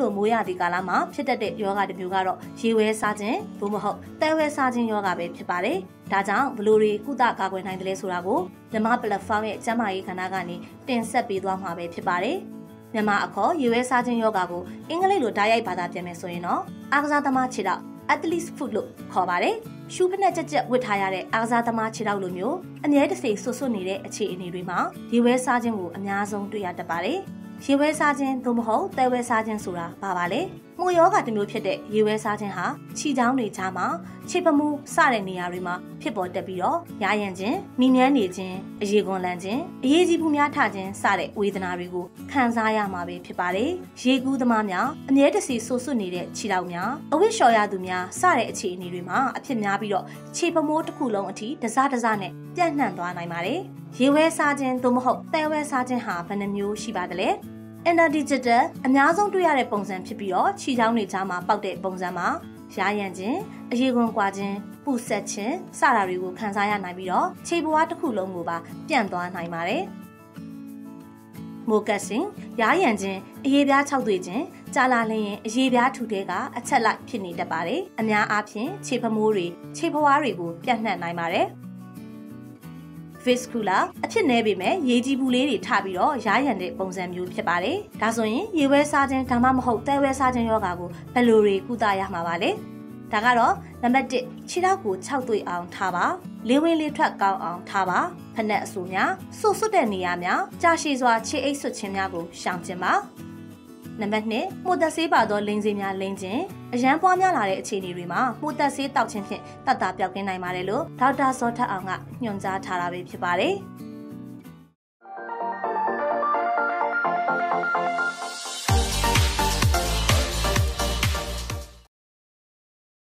လိုမိုးရသည့်ကာလမှာဖြစ်တတ်တဲ့ယောဂတစ်မျိုးကတော့ရေဝဲစားခြင်းသို့မဟုတ်တဲဝဲစားခြင်းယောဂပဲဖြစ်ပါတယ်။ဒါကြောင့်ဘလို့တွေကုသကာကွယ်နိုင်တယ်လဲဆိုတာကိုမြန်မာ platform ရဲ့ကျန်းမာရေးခန္ဓာကနေတင်ဆက်ပေးသွားမှာပဲဖြစ်ပါတယ်။မြန်မာအခေါ်ရေဝဲစားခြင်းယောဂကိုအင်္ဂလိပ်လိုဓာတ်ရိုက်ဘာသာပြန်မယ်ဆိုရင်တော့အားကစားသမားခြေထောက် athlete foot လို့ခေါ်ပါတယ်။ရှူးဖက်နဲ့ကြက်ကြက်ဝတ်ထားရတဲ့အားကစားသမားခြေထောက်လိုမျိုးအမြဲတစေဆွတ်ဆွတ်နေတဲ့အခြေအနေတွေမှာရေဝဲစားခြင်းကိုအများဆုံးတွေ့ရတတ်ပါတယ်။ ရေဝဲစားခြင်းသို့မဟုတ်သဲဝဲစားခြင်းဆိုတာဘာပါလဲမှုယောဂတစ်မျိုးဖြစ်တဲ့ရေဝဲစားခြင်းဟာခြိချောင်းတွေကြားမှာခြေပမှုစတဲ့နေရာတွေမှာဖြစ်ပေါ်တက်ပြီးတော့ရာရန်ခြင်းမိမြန်းနေခြင်းအရေကွန်လန့်ခြင်းအရေးကြီးမှုများထခြင်းစတဲ့ဝေဒနာတွေကိုခံစားရမှာပဲဖြစ်ပါတယ်ရေကူးသမားများအမြဲတစေဆိုးဆွနေတဲ့ခြေထောက်များအဝိလျှော်ရသူများစတဲ့အခြေအနေတွေမှာအဖြစ်များပြီးတော့ခြေပမိုးတစ်ခုလုံးအထိတစားတစားနဲ့ ပြန့်နှံ့သွားနိုင်ပါတယ်ရေဝဲစားခြင်းသို့မဟုတ်သဲဝဲစားခြင်းဟာဘယ်နှမျိုးရှိပါသလဲ Inter Digital အများဆုံးတွေ့ရတဲ့ပုံစံဖြစ်ပြီးတော့ခြိချောင်းတွေကြားမှာပေါက်တဲ့ပုံစံမှာရာရန်ခြင်းအရေခွန်ကွာခြင်းပူဆက်ခြင်းစတာတွေကိုခံစားရနိုင်ပြီးတော့ခြေပွားတစ်ခုလုံးကိုပါပြန့်သွားနိုင်ပါတယ်မိုကတ်စင်ရာရန်ခြင်းအရေးပြား၆တွေ့ခြင်းကြာလာလျင်အရေးပြားထူတဲ့ကအချက်လိုက်ဖြစ်နေတတ်ပါတယ်အများအားဖြင့်ခြေဖမိုးတွေခြေဖွားတွေကိုပြန့်နှံ့နိုင်ပါတယ် viscula အဖြစ်နေပေမဲ့ရေကြည်ဘူးလေးတွေထပြီးတော့ရားရံတဲ့ပုံစံမျိုးဖြစ်ပါတယ်။ဒါဆိုရင်ရေဝဲစားခြင်းဒါမှမဟုတ်သဲဝဲစားခြင်းယောဂါကိုဘယ်လိုတွေကုသရမှာပါလဲ။ဒါကတော့နံပါတ်1ခြေထောက်ကို6သွေးအောင်ထားပါ။လေးဝင်းလေးထွက်ကောင်းအောင်ထားပါ။ဖက်နဲ့အဆူများစွတ်စွတ်တဲ့နေရာများကြာရှည်စွာခြေအိတ်ဆွတ်ခြင်းများကိုရှောင်ကျဉ်ပါ။ နံပါတ်2မှုသက်ဆေးပါသောလိန်စေးများလိန်ခြင်းအရန်ပွားများလာတဲ့အခြေအနေတွေမှာမှုသက်ဆေးတောက်ခြင်းဖြင့်တတ်တာပြောက်ကင်းနိုင်ပါတယ်လို့ဒေါက်တာစောထက်အောင်ကညွှန်ကြားထားတာပဲဖြစ်ပါတယ်။